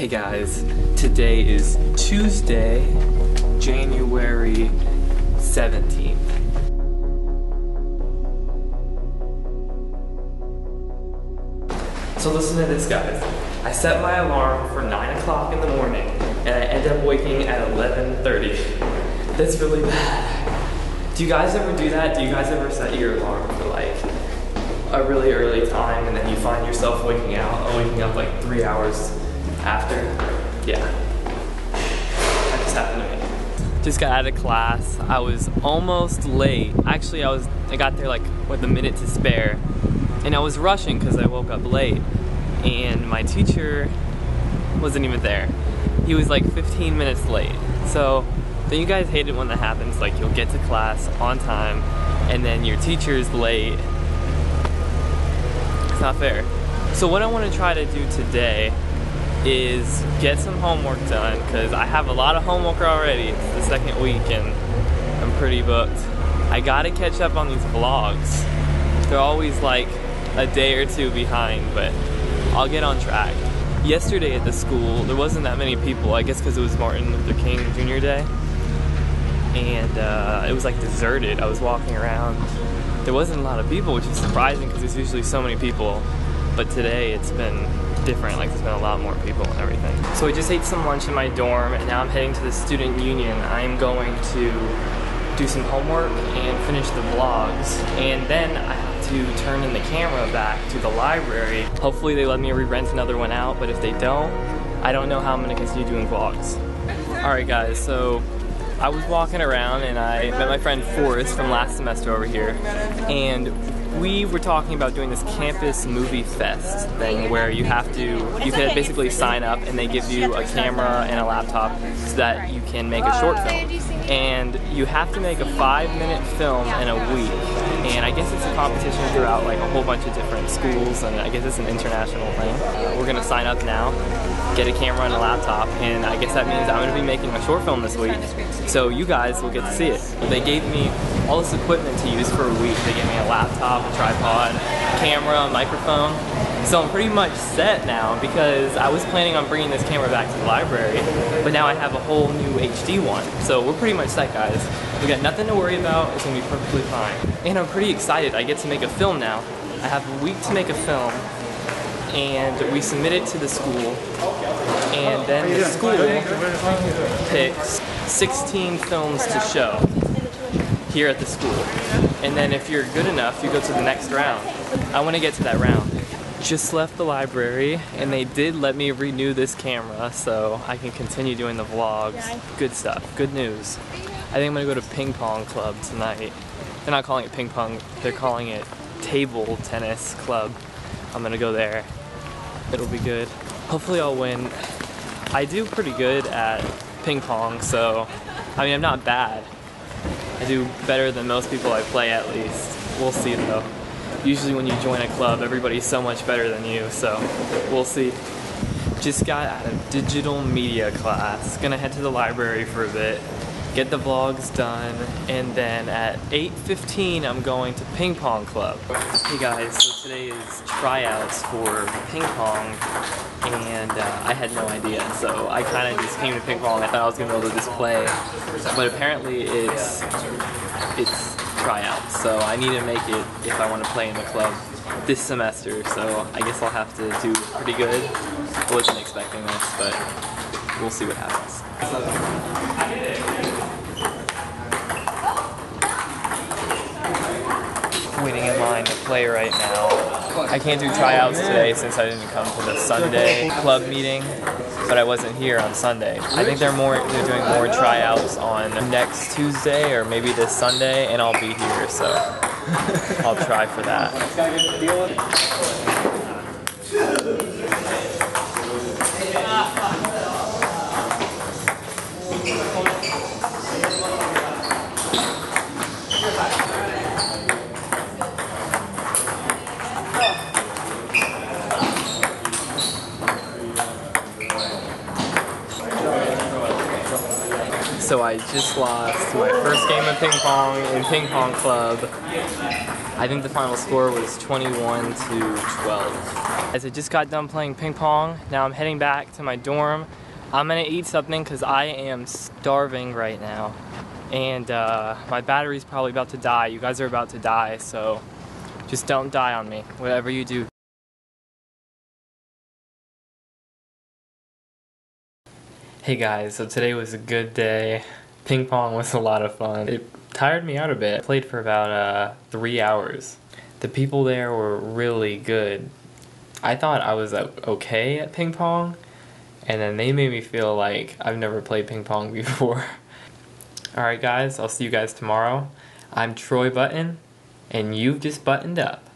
Hey guys, today is Tuesday, January 17th. So listen to this guys. I set my alarm for 9 o'clock in the morning and I end up waking at 11.30. That's really bad. Do you guys ever do that? Do you guys ever set your alarm for like a really early time and then you find yourself waking out, waking up like three hours after? Yeah. That just happened to me. Just got out of class. I was almost late. Actually, I was I got there like with a minute to spare. And I was rushing because I woke up late. And my teacher wasn't even there. He was like 15 minutes late. So then you guys hate it when that happens. Like you'll get to class on time and then your teacher's late. It's not fair. So what I want to try to do today is get some homework done because I have a lot of homework already. It's the second week and I'm pretty booked. I gotta catch up on these vlogs. They're always like a day or two behind, but I'll get on track. Yesterday at the school, there wasn't that many people, I guess because it was Martin Luther King Jr. Day. And uh, it was like deserted. I was walking around. There wasn't a lot of people, which is surprising because there's usually so many people. But today it's been different, like there's been a lot more people and everything. So I just ate some lunch in my dorm and now I'm heading to the student union. I am going to do some homework and finish the vlogs. And then I have to turn in the camera back to the library. Hopefully they let me re-rent another one out, but if they don't, I don't know how I'm gonna continue doing vlogs. Alright guys, so I was walking around and I met my friend Forrest from last semester over here and we were talking about doing this campus movie fest thing where you have to you can basically sign up and they give you a camera and a laptop so that you can make a short film. And you have to make a five minute film in a week. And I guess it's a competition throughout like a whole bunch of different schools and I guess it's an international thing. We're gonna sign up now, get a camera and a laptop and I guess that means I'm gonna be making a short film this week so you guys will get to see it. They gave me all this equipment to use for a week. They gave me a laptop, a tripod, camera, a microphone. So I'm pretty much set now because I was planning on bringing this camera back to the library, but now I have a whole new HD one. So we're pretty much set guys. We got nothing to worry about, it's gonna be perfectly fine. And I'm pretty excited, I get to make a film now. I have a week to make a film and we submit it to the school and then the school picks 16 films to show here at the school. And then if you're good enough, you go to the next round. I want to get to that round. Just left the library and they did let me renew this camera so I can continue doing the vlogs. Good stuff, good news. I think I'm gonna go to ping pong club tonight. They're not calling it ping pong, they're calling it table tennis club. I'm gonna go there. It'll be good. Hopefully I'll win. I do pretty good at ping pong, so I mean I'm not bad. I do better than most people I play at least. We'll see though. Usually when you join a club, everybody's so much better than you, so we'll see. Just got out of digital media class. Gonna head to the library for a bit, get the vlogs done, and then at 8.15 I'm going to ping pong club. Hey guys, so today is tryouts for ping pong, and uh, I had no idea, so I kind of just came to ping pong. I thought I was gonna be able to just play, but apparently it's it's tryouts, so I need to make it if I want to play in the club this semester. So I guess I'll have to do pretty good. I wasn't expecting this, but we'll see what happens. To play right now. I can't do tryouts today since I didn't come to the Sunday club meeting, but I wasn't here on Sunday. I think they're more they're doing more tryouts on next Tuesday or maybe this Sunday, and I'll be here, so I'll try for that. So I just lost my first game of ping pong in ping pong club. I think the final score was 21 to 12. As I just got done playing ping pong, now I'm heading back to my dorm. I'm gonna eat something because I am starving right now. And uh, my battery's probably about to die. You guys are about to die, so just don't die on me. Whatever you do, Hey guys, so today was a good day. Ping pong was a lot of fun. It tired me out a bit. I played for about uh, three hours. The people there were really good. I thought I was uh, okay at ping pong, and then they made me feel like I've never played ping pong before. Alright guys, I'll see you guys tomorrow. I'm Troy Button, and you've just buttoned up.